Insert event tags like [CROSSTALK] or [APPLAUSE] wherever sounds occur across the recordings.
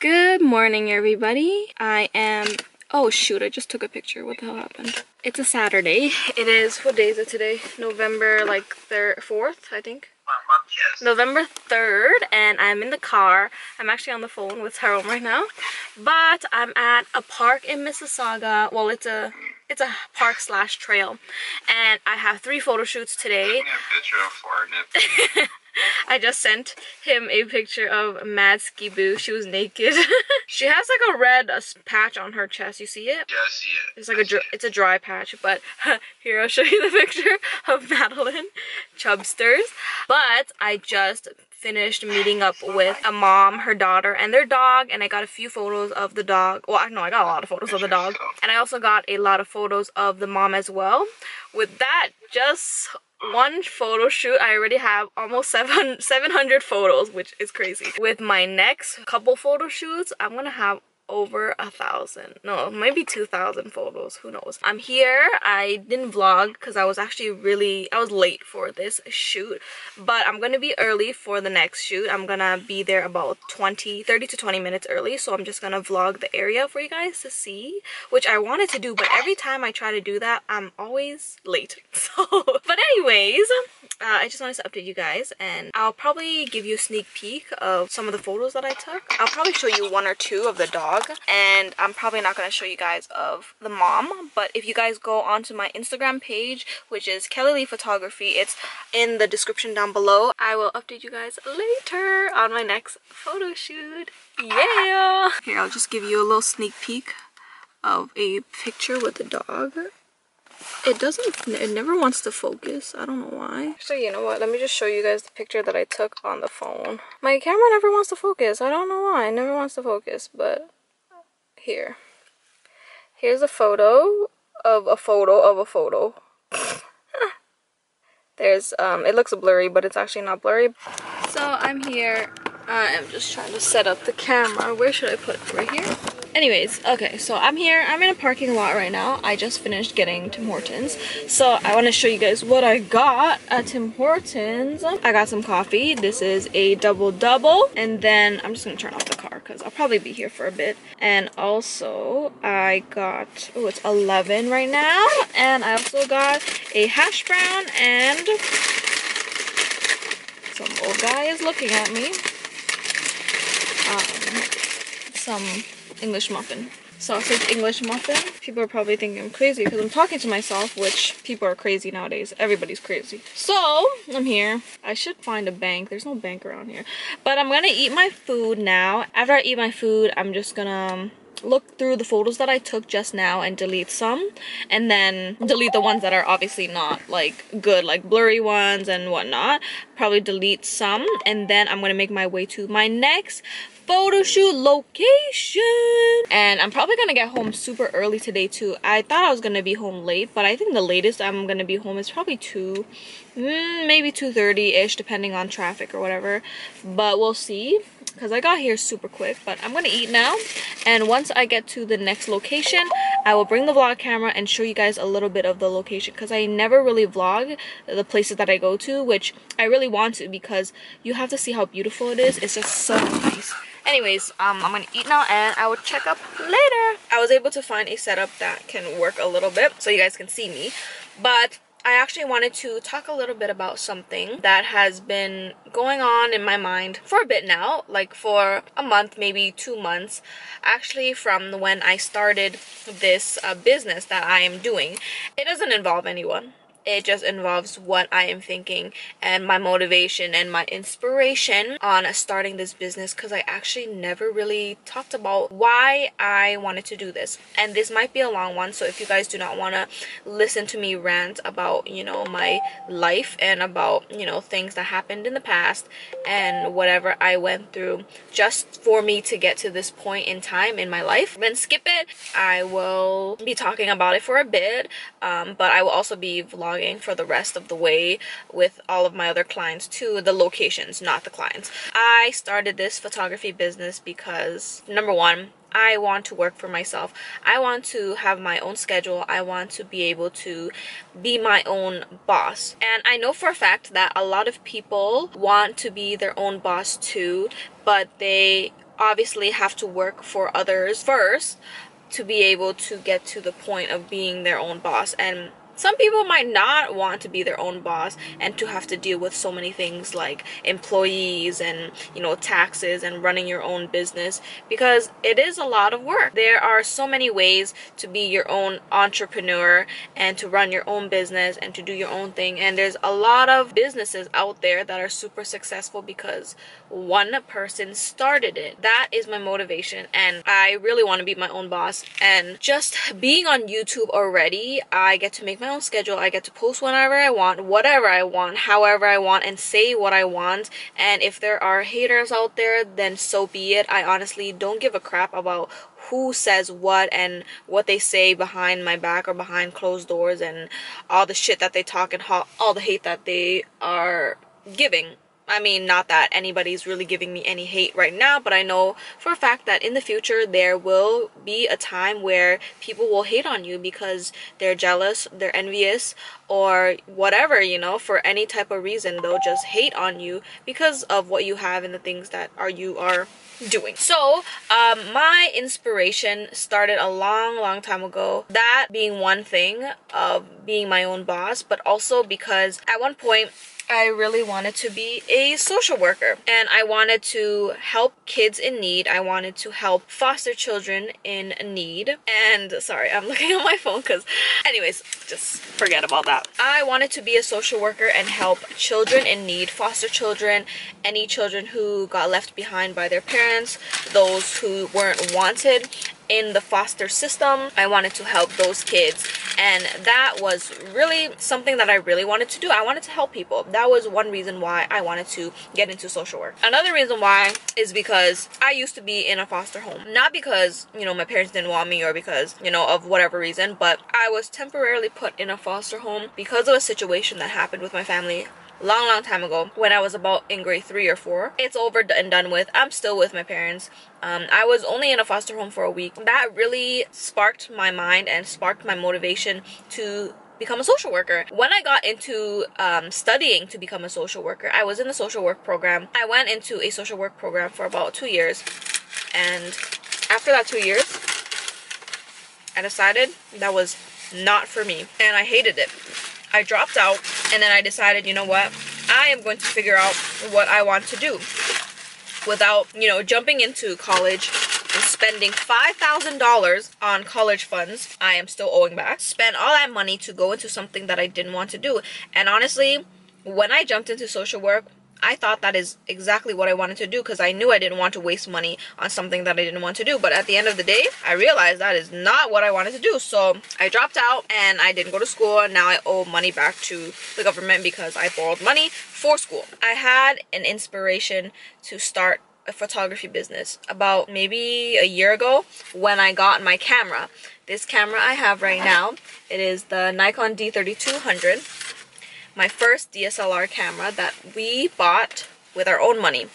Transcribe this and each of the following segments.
Good morning, everybody. I am. Oh, shoot, I just took a picture. What the hell happened? It's a Saturday. It is. What day is it today? November, like, 3rd, 4th, I think. November 3rd and I'm in the car. I'm actually on the phone with Tyrome right now. But I'm at a park in Mississauga. Well, it's a it's a park slash trail. And I have three photo shoots today. [LAUGHS] [LAUGHS] I just sent him a picture of Mad Ski She was naked. [LAUGHS] she has like a red uh, patch on her chest. You see it? Yeah, I see it. It's like I a it's a dry patch. But [LAUGHS] here I'll show you the picture of Madelyn Chubsters. But I just finished meeting up with a mom, her daughter, and their dog, and I got a few photos of the dog. Well, no, I got a lot of photos of the dog. And I also got a lot of photos of the mom as well. With that, just one photo shoot i already have almost 700, 700 photos which is crazy. With my next couple photo shoots i'm gonna have over a thousand. No maybe 2,000 photos who knows? I'm here. I didn't vlog because I was actually really I was late for this shoot but I'm gonna be early for the next shoot. I'm gonna be there about 20 30 to 20 minutes early so I'm just gonna vlog the area for you guys to see which I wanted to do but every time I try to do that I'm always late. [LAUGHS] So but anyways uh, I just wanted to update you guys and I'll probably give you a sneak peek of some of the photos that I took. I'll probably show you one or two of the dog vlog and I'm probably not going to show you guys of the mom but if you guys go onto my Instagram page which is Kelly Le Photography it's in the description down below. I will update you guys later on my next photo shoot. Yeah! Here I'll just give you a little sneak peek of a picture with the dog. It doesn't it never wants to focus. I don't know why. So you know what? Let me just show you guys the picture that i took on the phone. My camera never wants to focus. I don't know why. It never wants to focus but here. Here's a photo of a photo of a photo. [LAUGHS] There's, um, it looks blurry, but it's actually not blurry. So I'm here. I'm just trying to set up the camera. Where should I put it? Right here? anyways okay so i'm here. I'm in a parking lot right now. I just finished getting tim hortons. So i want to show you guys what i got at tim hortons. I got some coffee. This is a double double. And then i'm just gonna turn off the car because i'll probably be here for a bit. And also i got oh it's 11 right now. And i also got a hash brown and some old guy is looking at me some English muffin. Sausage English muffin. People are probably thinking I'm crazy because I'm talking to myself, which people are crazy nowadays. Everybody's crazy. So, I'm here. I should find a bank. There's no bank around here. But I'm gonna eat my food now. After I eat my food, I'm just gonna look through the photos that I took just now and delete some and then delete the ones that are obviously not like good like blurry ones and whatnot probably delete some and then I'm gonna make my way to my next photo shoot location. And i'm probably gonna get home super early today too. I thought i was gonna be home late but i think the latest i'm gonna be home is probably 2 mm, maybe 2:30 ish depending on traffic or whatever. But we'll see because I got here super quick but I'm gonna eat now. And once I get to the next location I will bring the vlog camera and show you guys a little bit of the location because I never really vlog the places that I go to which I really want to because you have to see how beautiful it is. It's just so nice. Anyways um i'm gonna eat now and i will check up later. I was able to find a setup that can work a little bit so you guys can see me. But I actually wanted to talk a little bit about something that has been going on in my mind for a bit now, like for a month, maybe two months, actually from when I started this uh, business that I am doing. It doesn't involve anyone it just involves what I am thinking and my motivation and my inspiration on starting this business because I actually never really talked about why I wanted to do this. And this might be a long one, so if you guys do not want to listen to me rant about, you know, my life and about, you know, things that happened in the past and whatever I went through just for me to get to this point in time in my life, then skip it. I will be talking about it for a bit, um, but I will also be vlogging for the rest of the way with all of my other clients to the locations not the clients i started this photography business because number one I want to work for myself. I want to have my own schedule. I want to be able to be my own boss. And I know for a fact that a lot of people want to be their own boss too, but they obviously have to work for others first to be able to get to the point of being their own boss and some people might not want to be their own boss and to have to deal with so many things like employees and you know taxes and running your own business because it is a lot of work. There are so many ways to be your own entrepreneur and to run your own business and to do your own thing. And there's a lot of businesses out there that are super successful because one person started it. That is my motivation and i really want to be my own boss. And just being on youtube already i get to make my own schedule. I get to post whenever I want, whatever I want, however I want, and say what I want. And if there are haters out there, then so be it. I honestly don't give a crap about who says what and what they say behind my back or behind closed doors and all the shit that they talk and all the hate that they are giving I mean, not that anybody's really giving me any hate right now, but I know for a fact that in the future there will be a time where people will hate on you because they're jealous, they're envious, or whatever, you know, for any type of reason. They'll just hate on you because of what you have and the things that are you are doing. So, um, my inspiration started a long, long time ago. That being one thing of being my own boss, but also because at one point I really wanted to be a social worker and I wanted to help kids in need. I wanted to help foster children in need. And sorry, I'm [LAUGHS] looking at my phone because, anyways, just forget about that. I wanted to be a social worker and help children in need, foster children, any children who got left behind by their parents, those who weren't wanted, in the foster system. I wanted to help those kids and that was really something that I really wanted to do. I wanted to help people. That was one reason why I wanted to get into social work. Another reason why is because I used to be in a foster home. Not because, you know, my parents didn't want me or because, you know, of whatever reason, but I was temporarily put in a foster home because of a situation that happened with my family long long time ago when i was about in grade three or four it's over and done with i'm still with my parents um, i was only in a foster home for a week that really sparked my mind and sparked my motivation to become a social worker. When I got into um, studying to become a social worker, I was in the social work program. I went into a social work program for about two years. And after that two years, I decided that was not for me. And I hated it. I dropped out and then I decided, you know what? I am going to figure out what I want to do without, you know, jumping into college and spending $5,000 on college funds. I am still owing back. Spend all that money to go into something that I didn't want to do. And honestly, when I jumped into social work, I thought that is exactly what I wanted to do because I knew I didn't want to waste money on something that I didn't want to do. But at the end of the day, I realized that is not what I wanted to do. So I dropped out and I didn't go to school. And now I owe money back to the government because I borrowed money for school. I had an inspiration to start a photography business about maybe a year ago when I got my camera. This camera I have right now, it is the Nikon D3200 my first DSLR camera that we bought with our own money.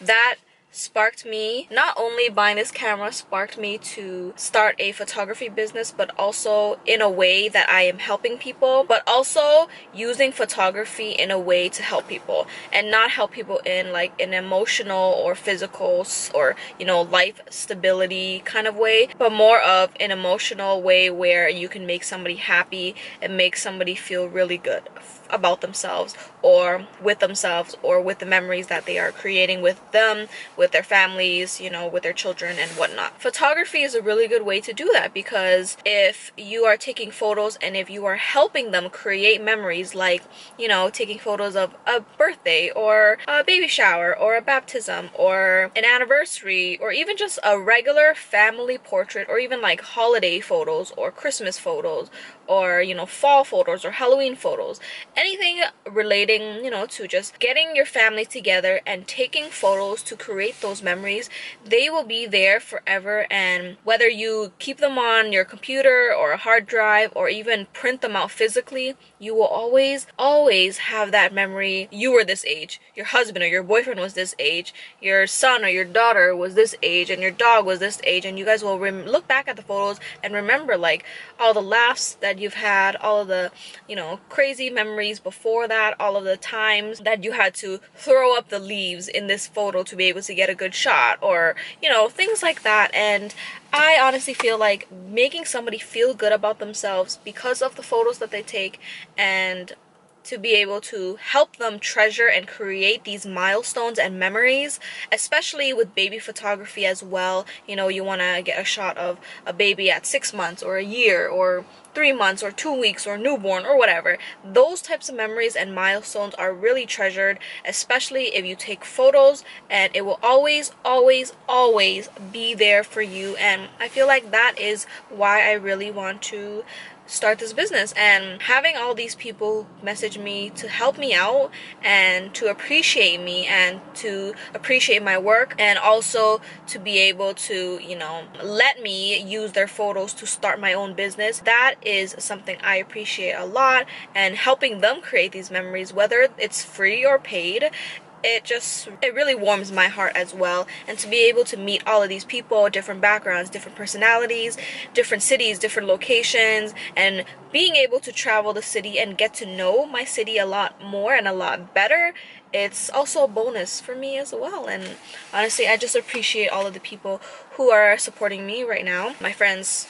That sparked me not only buying this camera sparked me to start a photography business but also in a way that I am helping people but also using photography in a way to help people and not help people in like an emotional or physical or you know life stability kind of way but more of an emotional way where you can make somebody happy and make somebody feel really good about themselves or with themselves or with the memories that they are creating with them, with their families, you know, with their children and whatnot. Photography is a really good way to do that because if you are taking photos and if you are helping them create memories like, you know, taking photos of a birthday or a baby shower or a baptism or an anniversary or even just a regular family portrait or even like holiday photos or Christmas photos or, you know, fall photos or Halloween photos anything relating, you know, to just getting your family together and taking photos to create those memories, they will be there forever. And whether you keep them on your computer or a hard drive or even print them out physically, you will always, always have that memory. You were this age, your husband or your boyfriend was this age, your son or your daughter was this age, and your dog was this age. And you guys will look back at the photos and remember like all the laughs that you've had, all of the, you know, crazy memories before that, all of the times that you had to throw up the leaves in this photo to be able to get a good shot or, you know, things like that. And I honestly feel like making somebody feel good about themselves because of the photos that they take and to be able to help them treasure and create these milestones and memories, especially with baby photography as well. You know, you want to get a shot of a baby at six months or a year or three months or two weeks or newborn or whatever. Those types of memories and milestones are really treasured, especially if you take photos and it will always, always, always be there for you. And I feel like that is why I really want to start this business. And having all these people message me to help me out and to appreciate me and to appreciate my work and also to be able to you know let me use their photos to start my own business that is something I appreciate a lot. And helping them create these memories whether it's free or paid it just it really warms my heart as well. And to be able to meet all of these people different backgrounds different personalities different cities different locations and being able to travel the city and get to know my city a lot more and a lot better it's also a bonus for me as well. And honestly I just appreciate all of the people who are supporting me right now. My friends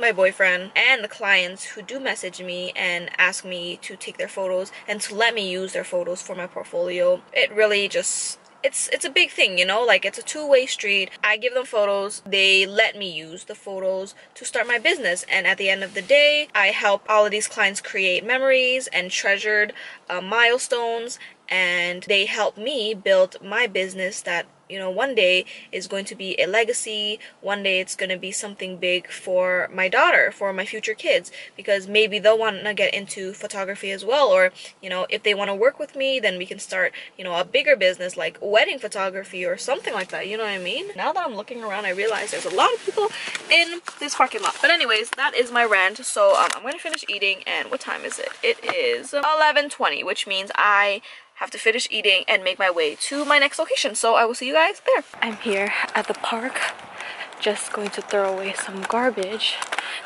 my boyfriend and the clients who do message me and ask me to take their photos and to let me use their photos for my portfolio. It really just it's it's a big thing, you know, like it's a two-way street. I give them photos, they let me use the photos to start my business, and at the end of the day, I help all of these clients create memories and treasured uh, milestones, and they help me build my business that you know one day is going to be a legacy one day it's going to be something big for my daughter for my future kids because maybe they'll want to get into photography as well or you know if they want to work with me then we can start you know a bigger business like wedding photography or something like that you know what i mean? Now that i'm looking around i realize there's a lot of people in this parking lot. But anyways that is my rant. So um, i'm going to finish eating and what time is it? It is 11:20, which means i have to finish eating and make my way to my next location. So I will see you guys there. I'm here at the park, just going to throw away some garbage.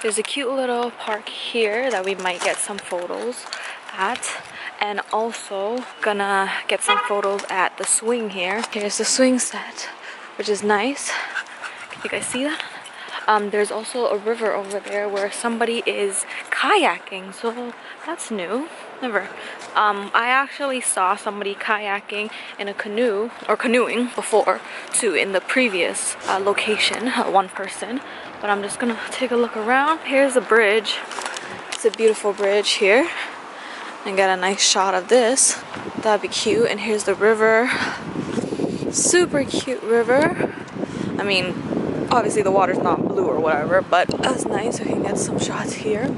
There's a cute little park here that we might get some photos at and also gonna get some photos at the swing here. Here's the swing set, which is nice. Can you guys see that? Um, there's also a river over there where somebody is kayaking, so that's new. Never. Um, I actually saw somebody kayaking in a canoe or canoeing before too in the previous uh, location, uh, one person. But I'm just gonna take a look around. Here's a bridge. It's a beautiful bridge here. And get a nice shot of this. That'd be cute. And here's the river. Super cute river. I mean, obviously the water's not blue or whatever, but that's nice. We can get some shots here.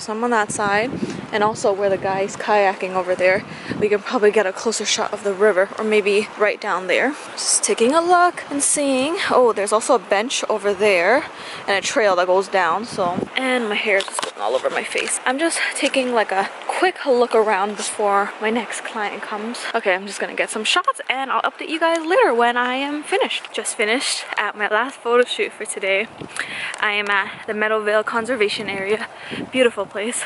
Here's some on that side and also where the guy's kayaking over there we can probably get a closer shot of the river or maybe right down there. Just taking a look and seeing. Oh there's also a bench over there and a trail that goes down so and my hair is just going all over my face. I'm just taking like a quick look around before my next client comes. Okay I'm just gonna get some shots and I'll update you guys later when I am finished. Just finished at my last photo shoot for today. I am at the Meadowvale Conservation Area. Beautiful place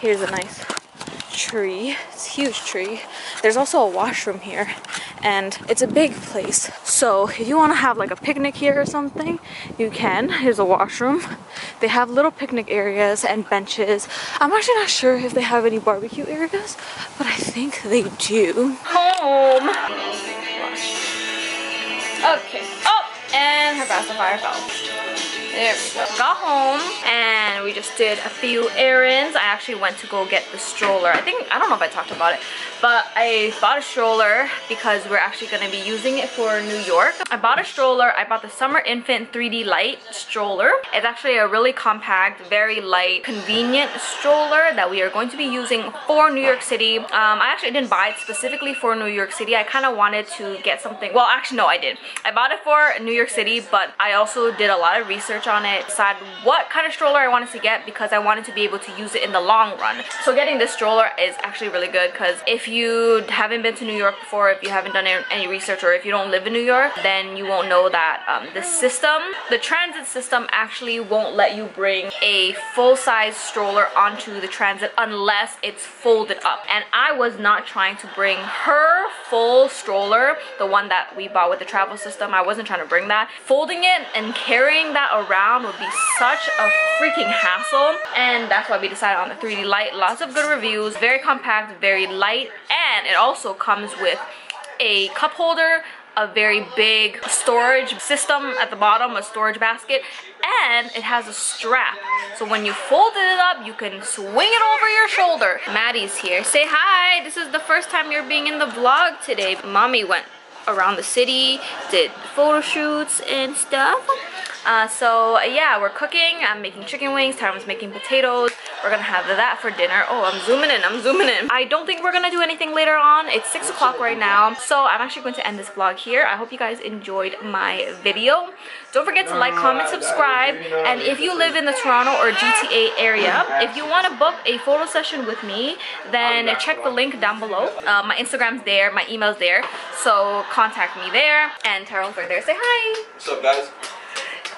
Here's a nice tree. It's a huge tree. There's also a washroom here and it's a big place. So if you want to have like a picnic here or something, you can. Here's a washroom. They have little picnic areas and benches. I'm actually not sure if they have any barbecue areas, but I think they do. Home. Okay. Oh, and her pacifier fell. There we go. Got home and we just did a few errands. I actually went to go get the stroller. I think, I don't know if I talked about it, but I bought a stroller because we're actually gonna be using it for New York. I bought a stroller. I bought the Summer Infant 3D Lite stroller. It's actually a really compact, very light, convenient stroller that we are going to be using for New York City. Um, I actually didn't buy it specifically for New York City. I kind of wanted to get something, well actually no I did. I bought it for New York City but I also did a lot of research research on it, decide what kind of stroller I wanted to get because I wanted to be able to use it in the long run. So getting this stroller is actually really good because if you haven't been to New York before, if you haven't done any research, or if you don't live in New York, then you won't know that um, the system, the transit system actually won't let you bring a full-size stroller onto the transit unless it's folded up. And I was not trying to bring her full stroller, the one that we bought with the travel system. I wasn't trying to bring that. Folding it and carrying that around would be such a freaking hassle. And that's why we decided on the 3D Lite. Lots of good reviews, very compact, very light, and it also comes with a cup holder, a very big storage system at the bottom, a storage basket, and it has a strap. So when you fold it up, you can swing it over your shoulder. Maddie's here. Say hi. This is the first time you're being in the vlog today. Mommy went around the city, did photo shoots and stuff. Uh, so yeah, we're cooking. I'm making chicken wings. Tyrome's making potatoes. We're gonna have that for dinner. Oh, I'm zooming in. I'm zooming in. I don't think we're gonna do anything later on. It's 6 o'clock right now. So I'm actually going to end this vlog here. I hope you guys enjoyed my video. Don't forget to like, comment, subscribe. And if you live in the Toronto or GTA area, if you want to book a photo session with me, then check the link down below. Uh, my Instagram's there. My email's there. So contact me there. And Tyrome's right there. Say hi. What's up, guys?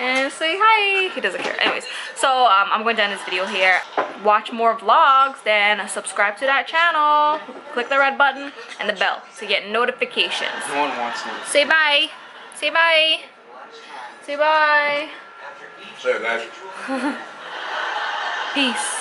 And say hi. He doesn't care. Anyways, so um, I'm going to end this video here. Watch more vlogs, then subscribe to that channel. Click the red button and the bell to get notifications. No one wants me. Say bye. Say bye. Say bye. Say guys. [LAUGHS] Peace.